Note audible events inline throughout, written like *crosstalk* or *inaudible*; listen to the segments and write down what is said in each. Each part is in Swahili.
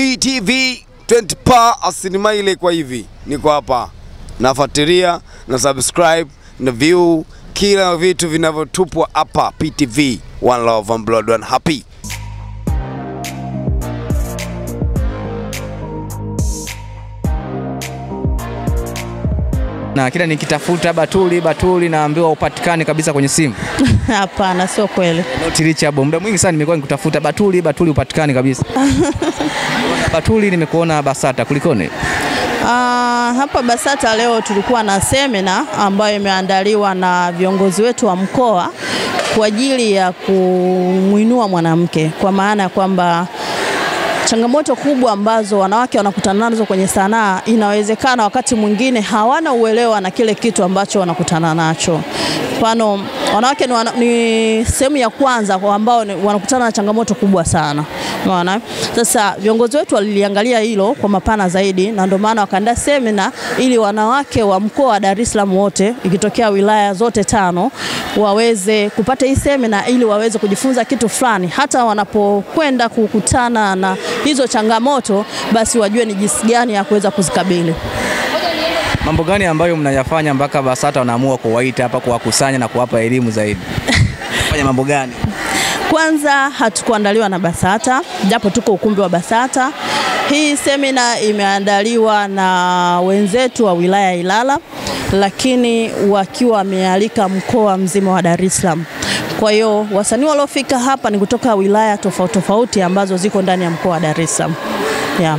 PTV 20 pa asilimia ile. Kwa hivi niko hapa nafuatilia na subscribe na view kila vitu vinavyotupwa hapa PTV. One love, one blood, one happy. Na kila nikitafuta Batuli Batuli naambiwa upatikani kabisa kwenye simu. *laughs* Hapana, sio kweli. Not reachable. Muda mwingi sana nimekuwa nikutafuta Batuli Batuli upatikani kabisa. *laughs* Batuli nimekuona Basata, kulikoni? Ah, hapa Basata leo tulikuwa na semina ambayo imeandaliwa na viongozi wetu wa mkoa kwa ajili ya kumwinua mwanamke, kwa maana ya kwamba changamoto kubwa ambazo wanawake wanakutana nazo kwenye sanaa, inawezekana wakati mwingine hawana uelewa na kile kitu ambacho wanakutana nacho. Mfano, wanawake ni, wana, ni sehemu ya kwanza kwa ambao wanakutana na changamoto kubwa sana. Unaona? Sasa viongozi wetu waliliangalia hilo kwa mapana zaidi, na ndio maana wakaandaa semina ili wanawake wa mkoa wa Dar es Salaam wote, ikitokea wilaya zote tano, waweze kupata hii semina ili waweze kujifunza kitu fulani, hata wanapokwenda kukutana na hizo changamoto, basi wajue ni jinsi gani ya kuweza kuzikabili. Mambo gani ambayo mnayafanya mpaka Basata wanaamua kuwaita hapa kuwakusanya na kuwapa elimu zaidi? *laughs* Fanya mambo gani? Kwanza hatukuandaliwa na Basata, japo tuko ukumbi wa Basata. Hii semina imeandaliwa na wenzetu wa wilaya ya Ilala, lakini wakiwa wamealika mkoa mzima wa Dar es Salaam. Kwa hiyo wasanii waliofika hapa ni kutoka wilaya tofauti tofauti ambazo ziko ndani ya mkoa wa Dar es Salaam. Yeah.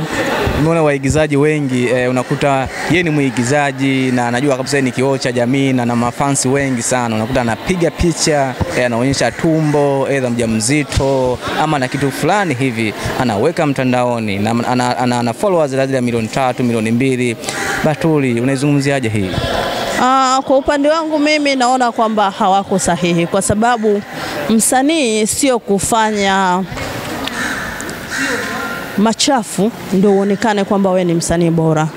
Nimeona waigizaji wengi e, unakuta yeye ni mwigizaji na anajua kabisa ni kioo cha jamii na na mafansi wengi sana. Unakuta anapiga picha e, anaonyesha tumbo aidha mjamzito ama na kitu fulani hivi anaweka mtandaoni na ana, ana, ana followers zaidi ya milioni tatu milioni mbili. Batuli, unaizungumziaje hii? Uh, kwa upande wangu mimi naona kwamba hawako sahihi kwa sababu msanii sio kufanya machafu ndio uonekane kwamba we ni msanii bora.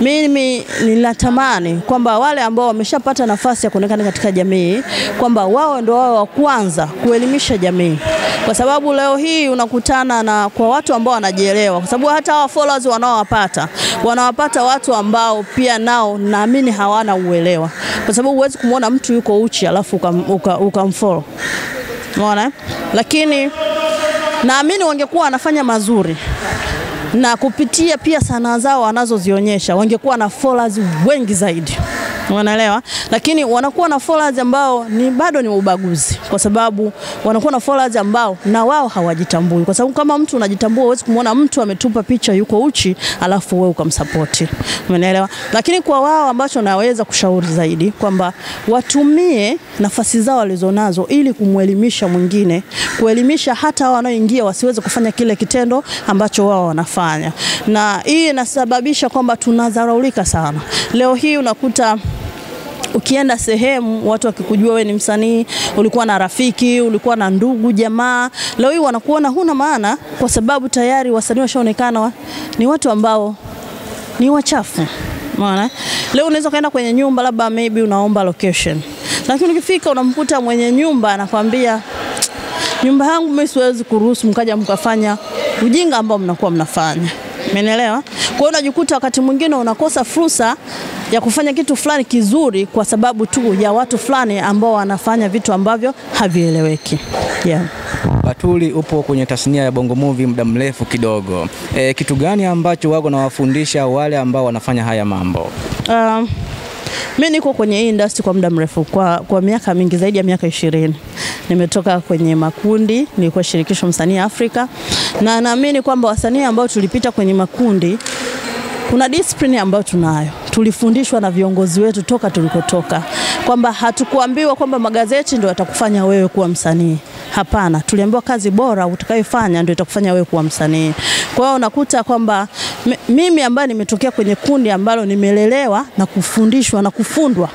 Mimi ninatamani kwamba wale ambao wameshapata nafasi ya kuonekana katika jamii kwamba wao ndio wao wa kwanza kuelimisha jamii, kwa sababu leo hii unakutana na kwa watu ambao wanajielewa, kwa sababu hata hawa followers wanaowapata wanawapata watu ambao pia nao naamini hawana uelewa, kwa sababu huwezi kumwona mtu yuko uchi alafu ukamfollow uka, uka uka Unaona? Lakini naamini wangekuwa wanafanya mazuri na kupitia pia sanaa zao wanazozionyesha wangekuwa na followers wengi zaidi. Unaelewa? Lakini wanakuwa na followers ambao ni bado ni ubaguzi, kwa sababu wanakuwa na followers ambao na wao hawajitambui, kwa sababu kama mtu unajitambua, huwezi kumwona mtu ametupa picha yuko uchi alafu wewe ukamsapoti. Umeelewa? Lakini kwa wao ambacho naweza kushauri zaidi kwamba watumie nafasi zao walizonazo ili kumwelimisha mwingine, kuelimisha hata wao wanaoingia wasiweze kufanya kile kitendo ambacho wao wanafanya, na hii inasababisha kwamba tunadharaulika sana. Leo hii unakuta ukienda sehemu watu wakikujua wewe ni msanii, ulikuwa na rafiki, ulikuwa na ndugu jamaa, leo hii wanakuona huna maana, kwa sababu tayari wasanii washaonekana wa, ni watu ambao ni wachafu. Umeona? Leo unaweza kaenda kwenye nyumba labda maybe unaomba location. Lakini ukifika unamkuta mwenye nyumba anakwambia nyumba yangu mimi siwezi kuruhusu mkaja mkafanya ujinga ambao mnakuwa mnafanya. Umeelewa? Kwa hiyo unajikuta wakati mwingine unakosa fursa ya kufanya kitu fulani kizuri kwa sababu tu ya watu fulani ambao wanafanya vitu ambavyo havieleweki. Yeah. Batuli, upo kwenye tasnia ya Bongo Movie muda mrefu kidogo. E, kitu gani ambacho wako nawafundisha wale ambao wanafanya haya mambo? Um, mi niko kwenye hii industry kwa muda mrefu, kwa, kwa miaka mingi zaidi ya miaka ishirini. Nimetoka kwenye makundi, nilikuwa shirikisho msanii Afrika, na naamini kwamba wasanii ambao tulipita kwenye makundi kuna discipline ambayo tunayo, tulifundishwa na viongozi wetu toka tulikotoka, kwamba hatukuambiwa kwamba magazeti ndio yatakufanya wewe kuwa msanii. Hapana, tuliambiwa kazi bora utakayofanya ndio itakufanya wewe kuwa msanii. Kwa hiyo unakuta kwamba mimi ambaye nimetokea kwenye kundi ambalo nimelelewa na kufundishwa na kufundwa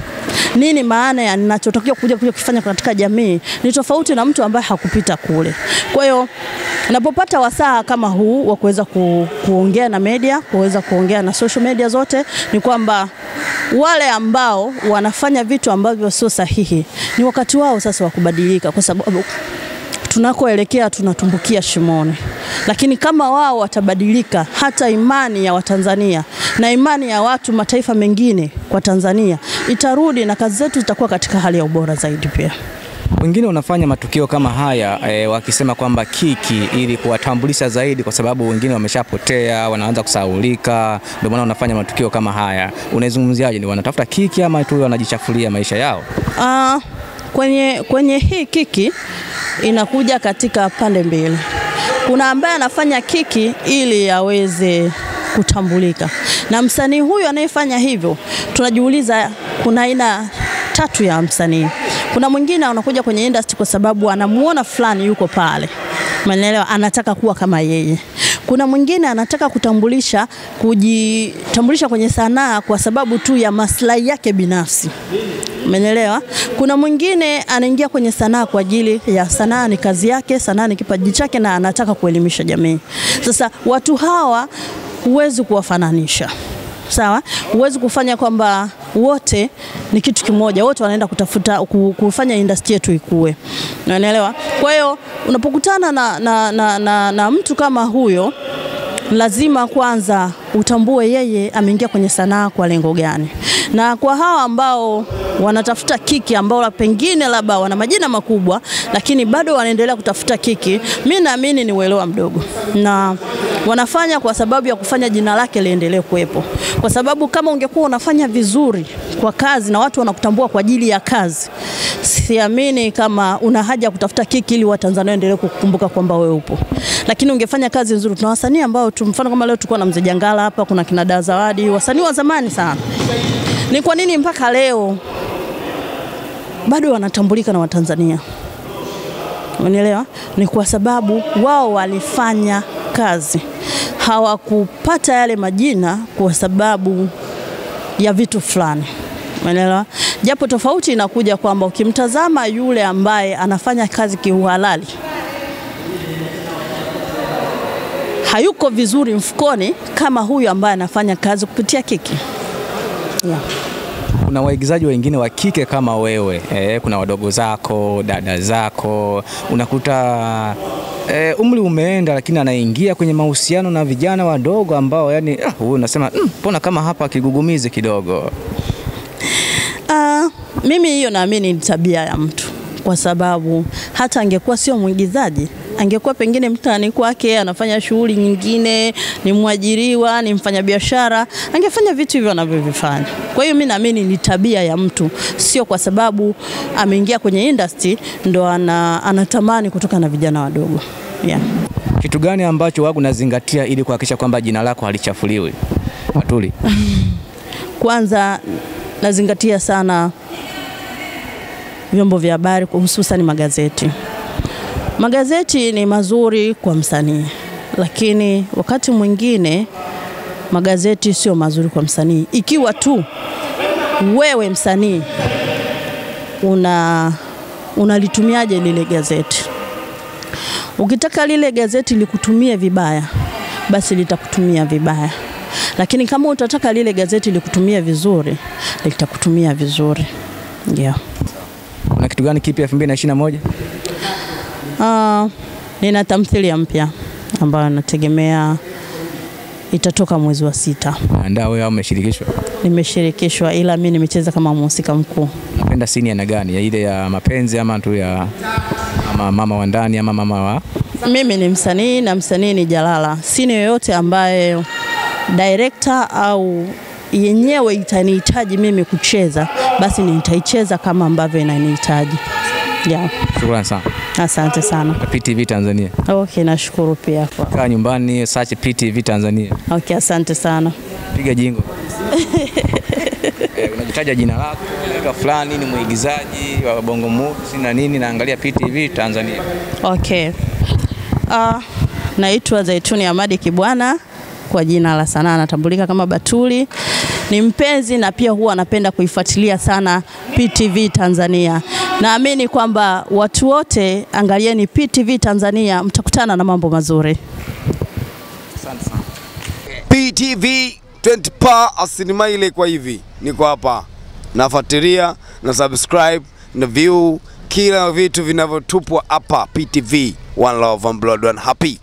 nini maana ya ninachotokea kuja kuja kufanya katika jamii ni tofauti na mtu ambaye hakupita kule. Kwa hiyo napopata wasaa kama huu wa kuweza ku, kuongea na media, kuweza kuongea na social media zote, ni kwamba wale ambao wanafanya vitu ambavyo sio sahihi ni wakati wao sasa wa kubadilika, kwa sababu tunakoelekea tunatumbukia shimoni. Lakini kama wao watabadilika, hata imani ya Watanzania na imani ya watu mataifa mengine kwa Tanzania itarudi na kazi zetu zitakuwa katika hali ya ubora zaidi pia. Wengine wanafanya matukio kama haya e, wakisema kwamba kiki ili kuwatambulisha zaidi, kwa sababu wengine wameshapotea, wanaanza kusahaulika, ndio maana wanafanya matukio kama haya. Unaizungumziaje? Ni wanatafuta kiki ama tu wanajichafulia maisha yao? Uh, kwenye, kwenye hii kiki inakuja katika pande mbili. Kuna ambaye anafanya kiki ili aweze kutambulika, na msanii huyu anayefanya hivyo, tunajiuliza kuna aina tatu ya msanii. Kuna mwingine anakuja kwenye industry kwa sababu anamuona fulani yuko pale, umeelewa, anataka kuwa kama yeye. Kuna mwingine anataka kutambulisha kujitambulisha kwenye sanaa kwa sababu tu ya maslahi yake binafsi. Umeelewa? Kuna mwingine anaingia kwenye sanaa kwa ajili ya sanaa ni kazi yake, sanaa ni kipaji chake na anataka kuelimisha jamii. Sasa watu hawa huwezi kuwafananisha. Sawa? Huwezi kufanya kwamba wote ni kitu kimoja, wote wanaenda kutafuta ku- kufanya industry yetu ikue. Unaelewa? Kwa hiyo unapokutana na, na, na, na, na mtu kama huyo lazima kwanza utambue yeye ameingia kwenye sanaa kwa lengo gani. Na kwa hawa ambao wanatafuta kiki, ambao la- pengine labda wana majina makubwa, lakini bado wanaendelea kutafuta kiki, mi naamini ni uelewa mdogo, na wanafanya kwa sababu ya kufanya jina lake liendelee kuwepo, kwa sababu kama ungekuwa unafanya vizuri kwa kazi na watu wanakutambua kwa ajili ya kazi, siamini kama una haja ya kutafuta kiki ili Watanzania waendelee kukumbuka kwamba wewe upo. Lakini ungefanya kazi nzuri. Tuna wasanii ambao tu, mfano kama leo tulikuwa na Mzee Jangala hapa, kuna kina Da Zawadi, wasanii wa zamani sana. Ni kwa nini mpaka leo bado wanatambulika na Watanzania? Unielewa? Ni kwa sababu wao walifanya kazi, hawakupata yale majina kwa sababu ya vitu fulani. Umeelewa? Japo tofauti inakuja kwamba ukimtazama yule ambaye anafanya kazi kiuhalali hayuko vizuri mfukoni kama huyu ambaye anafanya kazi kupitia kiki. Yeah. Kuna waigizaji wengine wa kike kama wewe eh, kuna wadogo zako, dada zako, unakuta eh, umri umeenda, lakini anaingia kwenye mahusiano na vijana wadogo ambao yani huyu uh, unasema mbona "Mm, kama hapa kigugumizi kidogo. Uh, mimi hiyo naamini ni tabia ya mtu, kwa sababu hata angekuwa sio mwigizaji angekuwa pengine mtaani kwake anafanya shughuli nyingine, ni mwajiriwa, ni mfanyabiashara, angefanya vitu hivyo anavyovifanya. Kwa hiyo mimi naamini ni tabia ya mtu, sio kwa sababu ameingia kwenye industry ndo ana, anatamani kutoka na vijana wadogo yeah. Kitu gani ambacho wagu nazingatia ili kuhakikisha kwamba jina lako halichafuliwi? Atuli. *laughs* Kwanza nazingatia sana vyombo vya habari hususan magazeti. Magazeti ni mazuri kwa msanii, lakini wakati mwingine magazeti sio mazuri kwa msanii, ikiwa tu wewe msanii una unalitumiaje lile gazeti. Ukitaka lile gazeti likutumie vibaya, basi litakutumia vibaya, lakini kama utataka lile gazeti likutumie vizuri, litakutumia vizuri. Yeah. Kuna kitu gani kipya 2021? Uh, nina tamthilia mpya ambayo nategemea itatoka mwezi wa sita. Andaa wewe au umeshirikishwa? Nimeshirikishwa ila mi nimecheza kama mhusika mkuu. Napenda sini aina gani? Ya ile ya mapenzi ama tu ya ama mama wa ndani ama mama wa Mimi ni msanii na msanii ni Jalala. Sini yoyote ambaye director au yenyewe itanihitaji mimi kucheza, basi nitaicheza kama ambavyo inanihitaji. Yeah. Shukrani sana. Asante sana. PTV Tanzania. Okay, nashukuru pia kwa. Kaa nyumbani search PTV Tanzania. Okay, asante sana. Piga jingo. Eh, unajitaja jina lako, unaitwa fulani, ni mwigizaji wa Bongo Movies na nini, naangalia PTV Tanzania. Okay. Uh, naitwa Zaituni Amadi Kibwana kwa jina la sanaa anatambulika kama Batuli. Ni mpenzi na pia huwa anapenda kuifuatilia sana PTV Tanzania. Naamini kwamba watu wote angalieni PTV Tanzania, mtakutana na mambo mazuri. Asante sana. PTV 20 pa asilimia ile kwa hivi, niko hapa nafuatilia na subscribe na view kila vitu vinavyotupwa hapa PTV, one love, one blood, one happy.